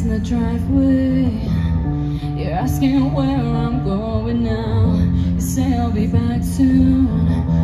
in the driveway. You're asking where I'm going now. You say I'll be back soon.